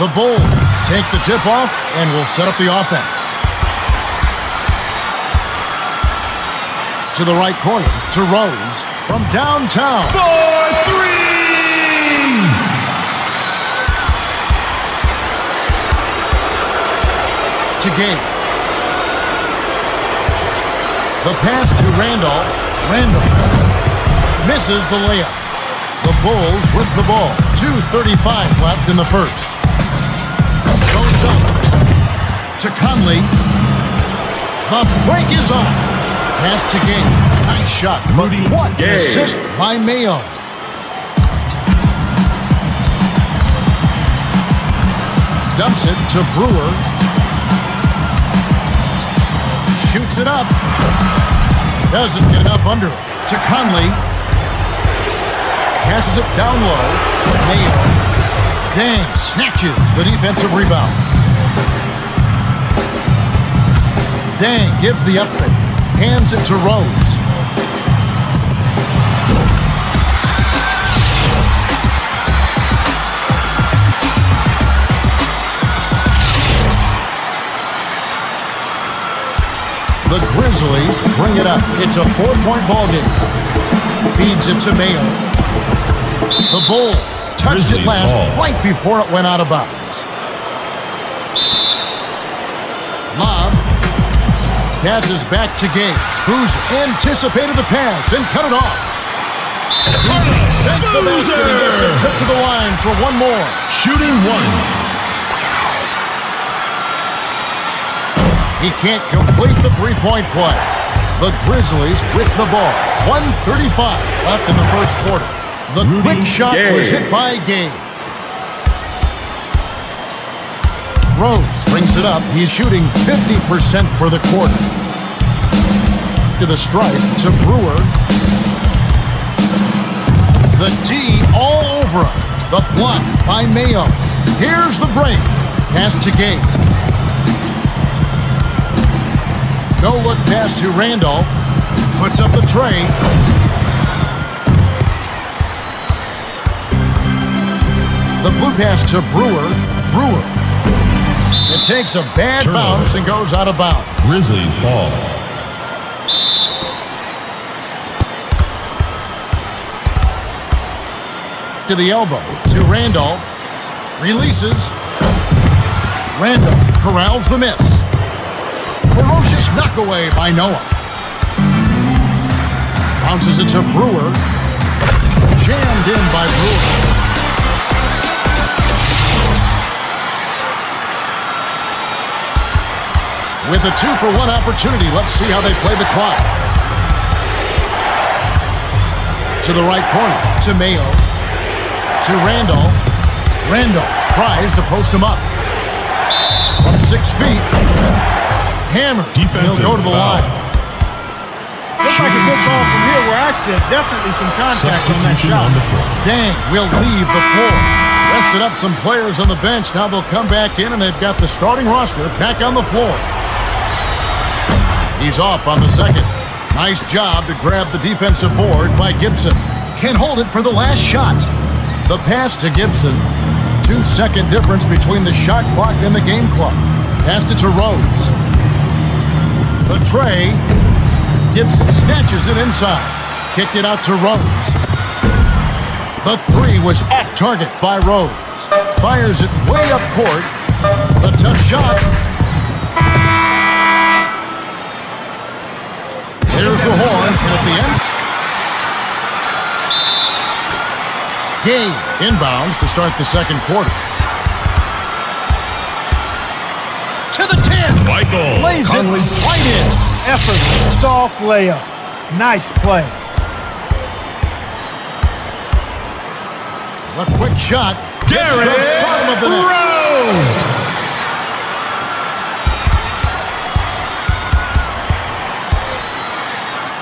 The Bulls take the tip off and will set up the offense. To the right corner, to Rose from downtown. For three! To Gay. The pass to Randolph. Randolph misses the layup. The Bulls with the ball. 2.35 left in the first. Goes up to Conley. The break is on. Pass to Gay. Nice shot. But what Gay. assist by Mayo. Dumps it to Brewer. Shoots it up. Doesn't get enough under it. To Conley. Passes it down low. Mayo. Deng snatches the defensive rebound. Deng gives the up fake. Hands it to Rose. The Grizzlies bring it up. It's a four-point ball game. Feeds it to Mayo. The Bulls touched it last ball. right before it went out of bounds. Lob passes back to Gay, who's anticipated the pass and cut it off. Sent the basket and gets a trip to the line for one more. Shooting one. He can't complete the three-point play. The Grizzlies with the ball. 135 left in the first quarter. The Rudy quick shot Gay. was hit by Gay. Rose brings it up. He's shooting 50% for the quarter. To the stripe to Brewer. The D all over him. The block by Mayo. Here's the break. Pass to Gay. No look pass to Randolph. Puts up the tray. The blue pass to Brewer. Brewer. It takes a bad Turnover. bounce and goes out of bounds. Grizzlies ball. To the elbow. To Randolph. Releases. Randolph corrals the miss. Ferocious knockaway by Noah. Bounces it to Brewer. Jammed in by Brewer. With a two-for-one opportunity, let's see how they play the clock. To the right corner, to Mayo. To Randall. Randall tries to post him up. From six feet. Hammer. Defensive He'll go to the foul. line. Looks like a good ball from here where I sit. Definitely some contact on that shot. on. Deng will leave the floor. Rested up some players on the bench. Now they'll come back in, and they've got the starting roster back on the floor. He's off on the second. Nice job to grab the defensive board by Gibson. Can hold it for the last shot. The pass to Gibson. Two-second difference between the shot clock and the game clock. Passed it to Rose. The tray. Gibson snatches it inside. Kicked it out to Rose. The three was off target by Rose. Fires it way up court. The tough shot. Gay inbounds to start the second quarter. To the 10. Michael Lays Conley. it right in. Effort, soft layup. Nice play. A quick shot. Gets the Derrick bottom of the net. Rose.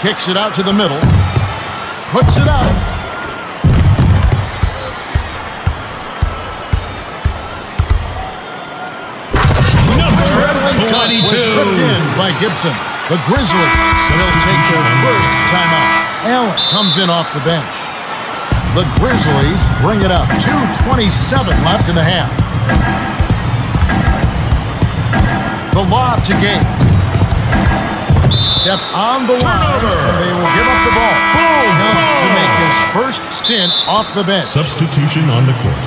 Kicks it out to the middle. Puts it out. Number Was 22. in by Gibson. The Grizzlies will take their first timeout. Allen comes in off the bench. The Grizzlies bring it up. 2.27 left in the half. The lob to Gay. Step on the line, and they will give up the ball. Boom! Young to make his first stint off the bench. Substitution on the court.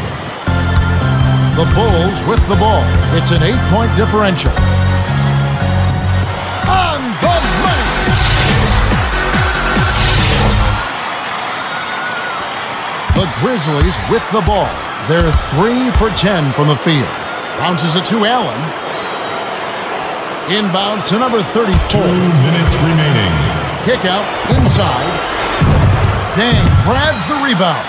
The Bulls with the ball. It's an eight-point differential. The Grizzlies with the ball. They're three for ten from the field. Bounces it to Allen. Inbounds to number 34. Two minutes remaining. Kick out inside. Deng grabs the rebound.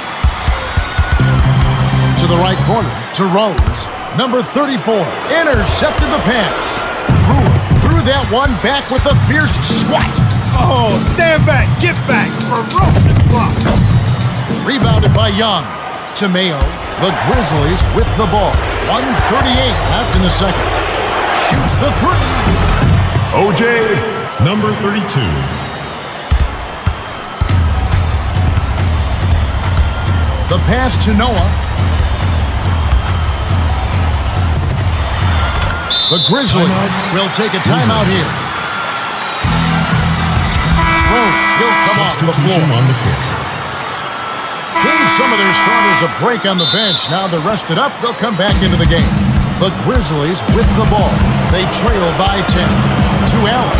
To the right corner to Rose. Number 34 intercepted the pass. Brewer threw that one back with a fierce swat. Oh, stand back, get back, ferocious block. Rebounded by Young. To Mayo. The Grizzlies with the ball. 138 left in the second. Shoots the three. OJ, number 32. The pass to Noah. The Grizzlies Timeout. will take a timeout here. Rose, he'll come off the floor. on the court. Gave some of their starters a break on the bench. Now they're rested up. They'll come back into the game. The Grizzlies with the ball. They trail by 10. To Allen.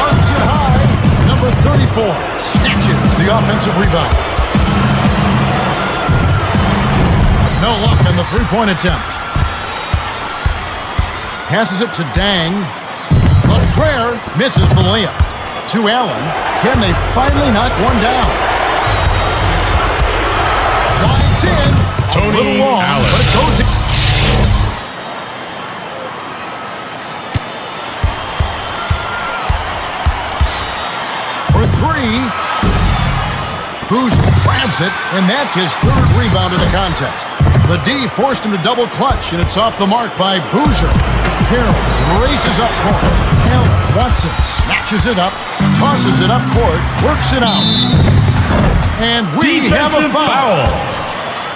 Arms it high. Number 34 snatches the offensive rebound. No luck on the three-point attempt. Passes it to Deng. Prayer misses the layup. To Allen. Can they finally knock one down? Winds in. a Tony little long, Allen. but it goes in. For three. Boozer grabs it, and that's his third rebound of the contest. The D forced him to double clutch, and it's off the mark by Boozer. Carroll races up court. Allen Watson snatches it up, tosses it up court, works it out. And we have a foul. foul.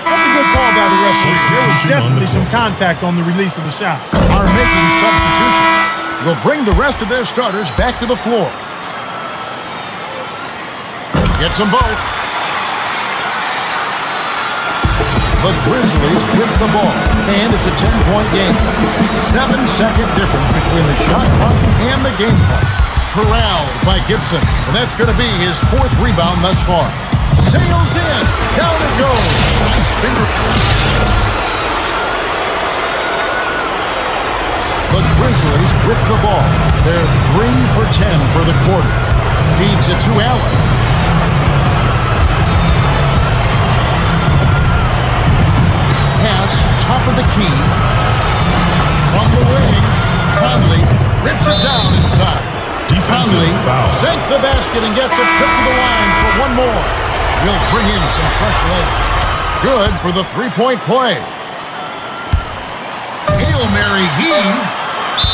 That's a good call by the referee. There was Substitution on the definitely some contact on the release of the shot. Are making substitutions. Will bring the rest of their starters back to the floor. Gets them both. The Grizzlies with the ball, and it's a 10-point game. Seven-second difference between the shot clock and the game clock. Corralled by Gibson, and that's going to be his fourth rebound thus far. Sails in, down it goes. Nice finger. The Grizzlies with the ball. They're three for 10 for the quarter. Feeds it to Allen. The basket and gets a trip to the line for one more. Will bring in some fresh legs. Good for the three-point play. Hail Mary heave.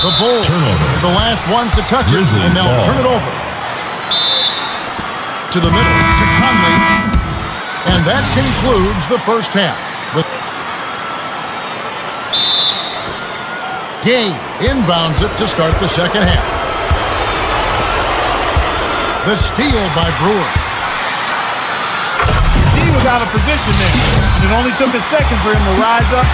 The Bulls Turnover. are the last ones to touch it, Grizzlies and they'll ball. turn it over. To the middle, to Conley. And that concludes the first half. With Gay inbounds it to start the second half. The steal by Brewer. He was out of position there. It only took a second for him to rise up.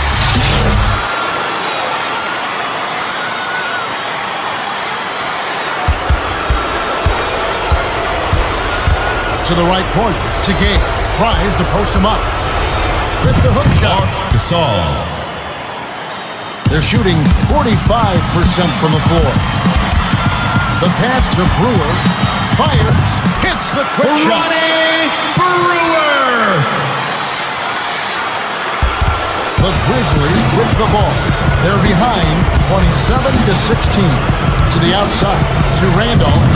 To the right corner, to Gay. Tries to post him up. With the hook shot. Gasol. They're shooting 45% from the floor. The pass to Brewer. Fires. Hits the quick shot. Brewer. The Grizzlies with the ball. They're behind 27 to 16. To the outside. To Randolph.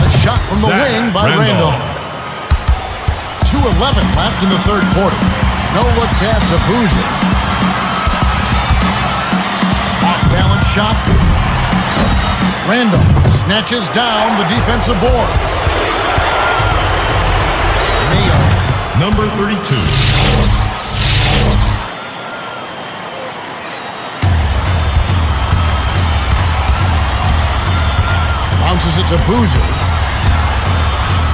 A shot from the Zach wing by Randolph. Randolph. 2.11 left in the third quarter. No look pass to Boozer. Off balance shot. Randolph snatches down the defensive board. Mayo number 32. Bounces it to Boozer.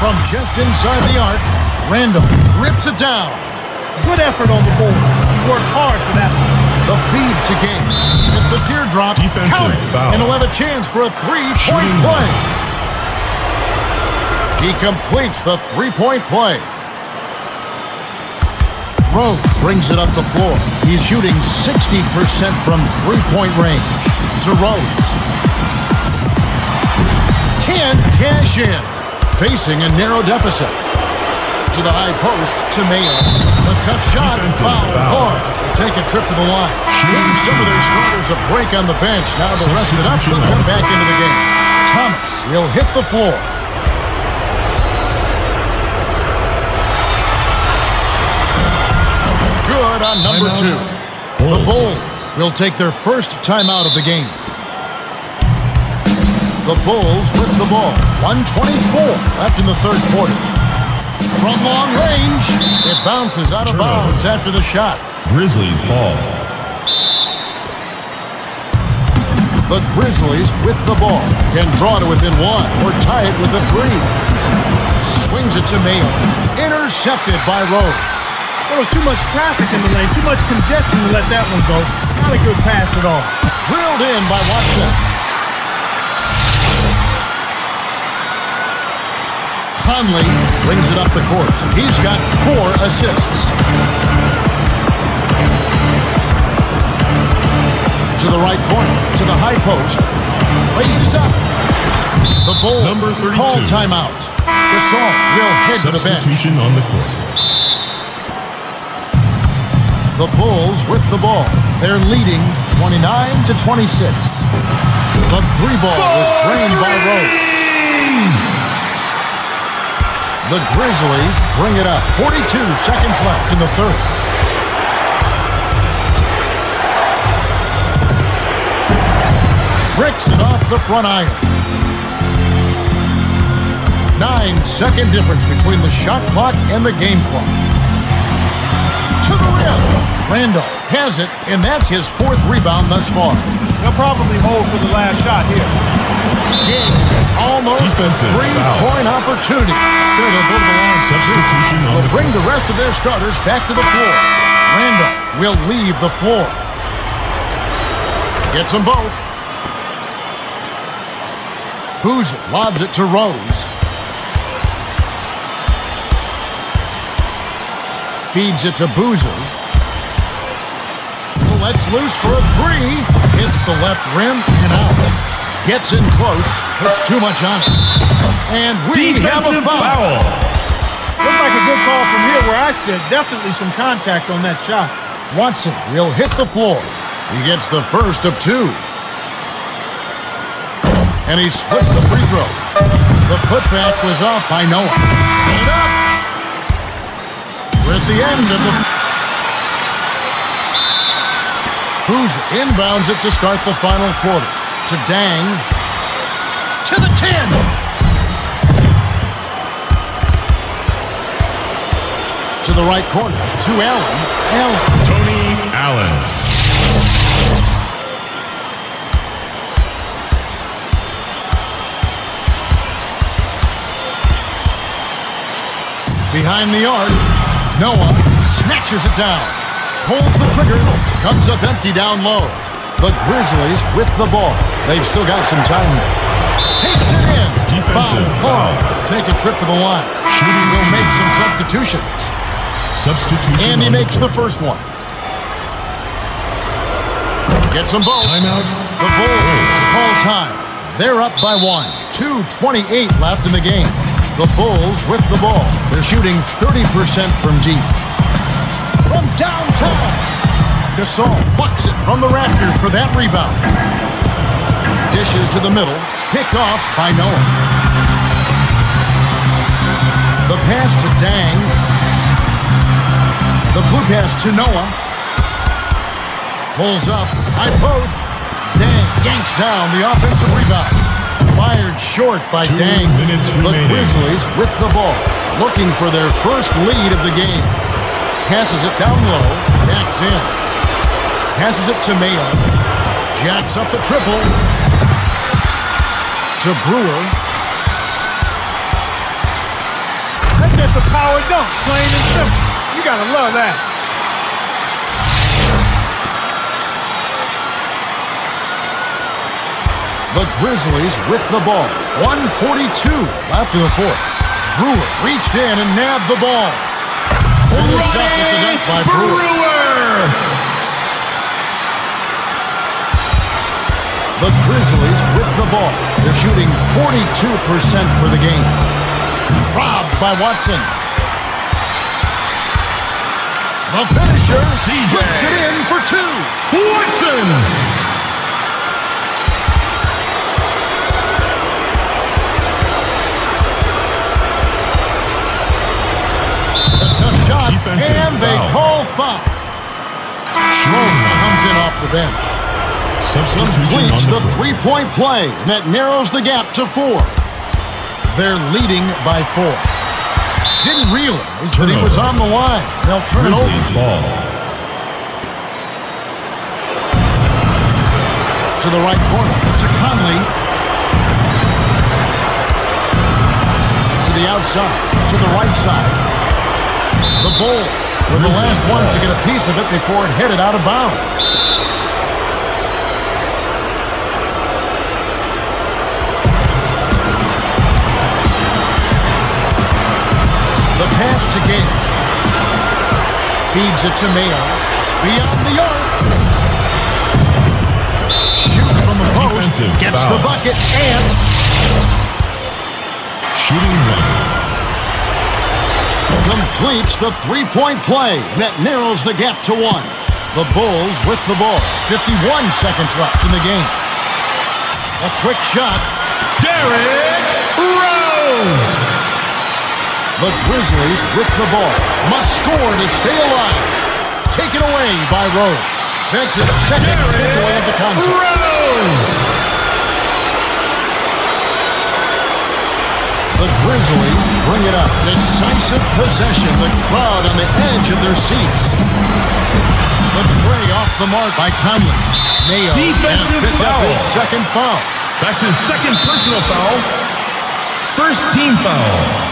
From just inside the arc, Randall rips it down. Good effort on the board. Worked hard for that one. The feed to Game. The teardrop, Defensive count it, foul. and he'll have a chance for a three-point play. He completes the three-point play. Rose brings it up the floor. He's shooting 60% from three-point range. To Rose. Can't cash in. Facing a narrow deficit. To the high post, to Mayo. The tough shot, and foul, foul. hard. Take a trip to the line. Shooting Gave some of their starters a break on the bench. Now they'll rest it up so they'll come back into the game. Thomas he'll hit the floor. Good on number two. The Bulls. Bulls will take their first timeout of the game. The Bulls with the ball. 124 left in the third quarter. From long range, it bounces out of Turnover. bounds after the shot. Grizzlies ball. The Grizzlies with the ball can draw to within one or tie it with a three. Swings it to Mayo. Intercepted by Rose. There was too much traffic in the lane, too much congestion to let that one go. Not a good pass at all. Drilled in by Watson. Conley brings it up the court. He's got four assists. To the right corner, to the high post. Raises up. The Bulls Number 32. call timeout. Gasol will head to the bench. Substitution on the court. The Bulls with the ball. They're leading 29 to 26. The three ball was drained by Rose. The Grizzlies bring it up. 42 seconds left in the third. Bricks it off the front iron. Nine second difference between the shot clock and the game clock to the rim. Randolph has it, and that's his fourth rebound thus far. They'll probably hold for the last shot here. Almost Defensive a three-point opportunity. Still they'll go to the line. Substitution on They'll bring the rest of their starters back to the floor. Randolph will leave the floor. Gets them both. Boozer lobs it to Rose. Feeds it to Boozer. Lets loose for a three. Hits the left rim and out. Gets in close. Puts too much on it. And we have a foul. foul. Looked like a good call from here where I sit. Definitely some contact on that shot. Watson will hit the floor. He gets the first of two. And he splits the free throws. The putback was off by Noah. Put it up. We're at the end of the... Boozer inbounds it to start the final quarter. To Deng. To the 10. To the right corner. To Allen. Allen Tony Allen. Behind the arc, Noah snatches it down. Pulls the trigger, comes up empty down low. The Grizzlies with the ball. They've still got some time. Takes it in. Defensive Foul. foul. Take a trip to the line. Shooting will make some substitutions. Substitution And he makes the first one. Gets them both. Timeout. The Bulls call time. They're up by one. 2.28 left in the game. The Bulls with the ball. They're shooting 30% from deep. From downtown. Gasol bucks it from the rafters for that rebound. Dishes to the middle. Picked off by Noah. The pass to Deng. The blue pass to Noah. Pulls up. High post. Deng yanks down the offensive rebound. Fired short by Two Deng. minutes the remaining. Grizzlies with the ball. looking for their first lead of the game. Passes it down low, backs in. Passes it to Mayo. Jacks up the triple. To Brewer. That's just a power dunk, plain and simple. You gotta love that. The Grizzlies with the ball. 142 left in the fourth. Brewer reached in and nabbed the ball. With by Brewer. The Grizzlies with the ball. They're shooting 42% for the game. Robbed by Watson. The finisher CJ. puts it in for two. Watson! A tough shot, Defensive and they foul. call foul. Schroeder comes in off the bench. Completes the three-point play, and that narrows the gap to four. They're leading by four. Didn't realize that he was on the line. They'll turn it over. Ball. to the right corner to Conley. To the outside, to the right side. The Bulls were the last ones to get a piece of it before it headed out of bounds. It to Mayo. Beyond the arc. Shoots from the post. Defensive Gets foul. the bucket and Shooting one. completes the three-point play that narrows the gap to one. The Bulls with the ball. 51 seconds left in the game. A quick shot. Derrick Rose! The Grizzlies with the ball. Must score to stay alive. Taken away by Rose. That's his second takeaway of the contest. Rose! The Grizzlies bring it up. Decisive possession. The crowd on the edge of their seats. The tray off the mark by Conley. Mayo has Defensive up foul. his second foul. That's his second personal foul. First team foul.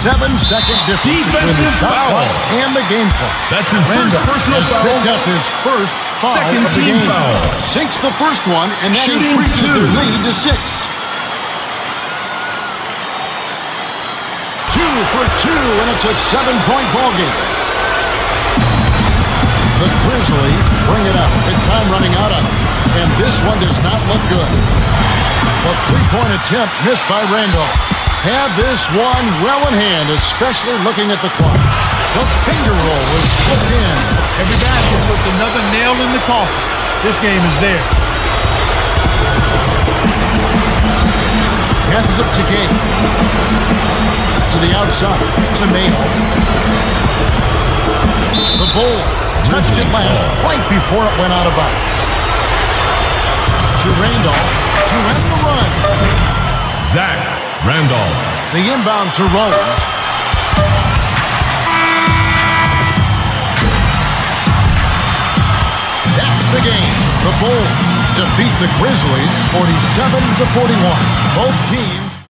Seven-second difference between the Defensive foul. clock and the game clock. That's his first personal foul. picked up his first foul Second of the team game. foul. Sinks the first one, and that Shooting increases two. their lead to six. Two for two, and it's a seven-point ball game. The Grizzlies bring it up with time running out on them, and this one does not look good. The three-point attempt missed by Randolph. Had this one well in hand, especially looking at the clock. The finger roll was flipped in. Every basket puts another nail in the coffin. This game is there. Passes up to Gate. To the outside. To Mayo. The Bulls touched it last right before it went out of bounds. To Randolph. To end the run. Zach Randolph. The inbound to Rose. That's the game. The Bulls defeat the Grizzlies 47 to 41. Both teams